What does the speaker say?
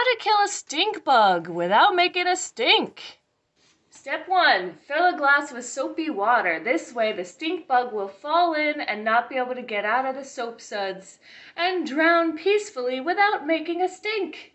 How to kill a stink bug without making a stink. Step one, fill a glass with soapy water. This way the stink bug will fall in and not be able to get out of the soap suds and drown peacefully without making a stink.